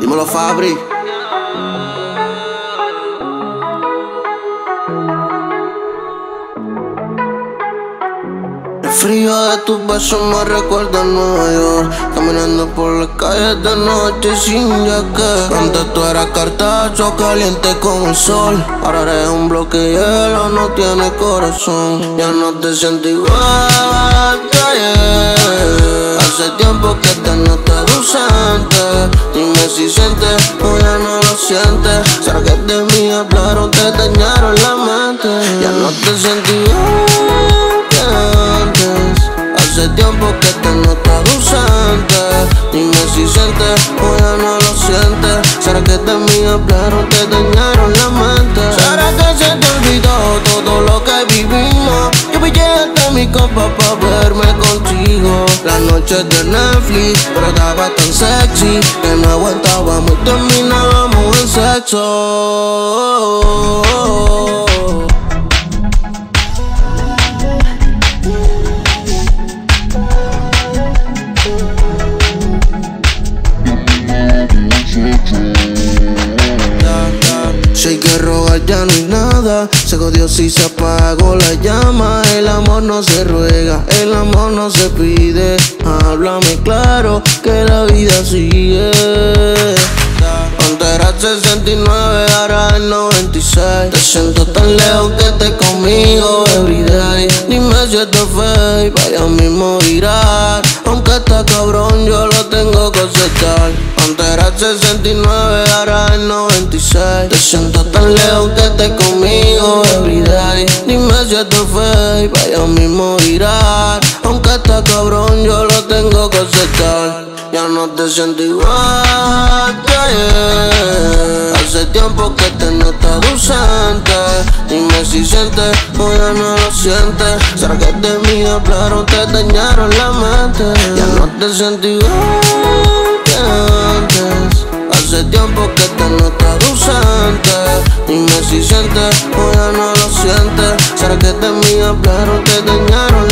Dímelo, Fabri. El frío de tus besos me recuerda a Nueva York. Caminando por las calles de noche sin jacket Antes tú eras cartacho caliente con el sol. Ahora eres un bloque de hielo, no tienes corazón. Ya no te siento igual que ayer Hace tiempo que te notas ausente. Dime si sientes o ya no lo sientes. Será que de mí hablaron, te dañaron la mente. Ya no te siento igual Hace tiempo que te notas ausente. Dime si sientes o ya no lo sientes. ¿Será que de mí hablaron, te dañaron la mente? ¿Será que se te olvidó todo hasta mi copa pa' verme contigo. La noche de Netflix, pero estaba tan sexy Que no aguantábamos y terminábamos en sexo. Si hay que rogar ya no hay nada. Se jodió si se apagó la llama amor no se ruega, el amor no se pide. Háblame claro que la vida sigue. Antes era 69, ahora es 96 Te siento tan lejos que estés conmigo everyday Dime si esto es fake, vaya mismo virar Aunque está cabrón yo lo tengo que aceptar. Antes era 69, ahora es 96 Te siento tan lejos que estés conmigo everyday si esto es fake, vaya mismo virar Aunque está cabrón yo lo tengo que aceptar. Ya no te siento igual que ayer Hace tiempo que te notas ausente. Dime si sientes o ya no lo sientes. Será que de mí hablaron, te dañaron la mente. Ya no te siento igual que antes. Hace tiempo que te notas ausente. Dime si sientes hablaron, te dañaron